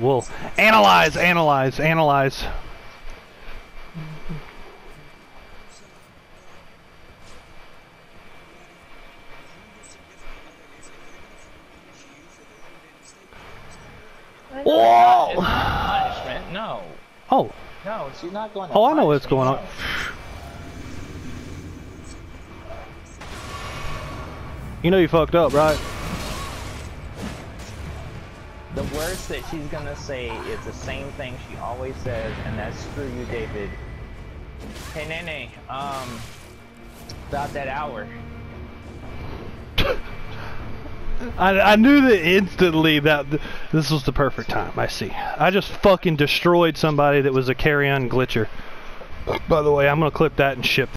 we'll analyze, analyze, analyze. Whoa! Punishment. No. Oh, No, she's not going to oh, I know what's going on. You know you fucked up, right? The worst that she's gonna say is the same thing she always says, and that's screw you, David. Hey, Nene, um, about that hour. I, I knew that instantly that th- this was the perfect time. I see. I just fucking destroyed somebody that was a Carian glitcher. By the way, I'm gonna clip that and ship.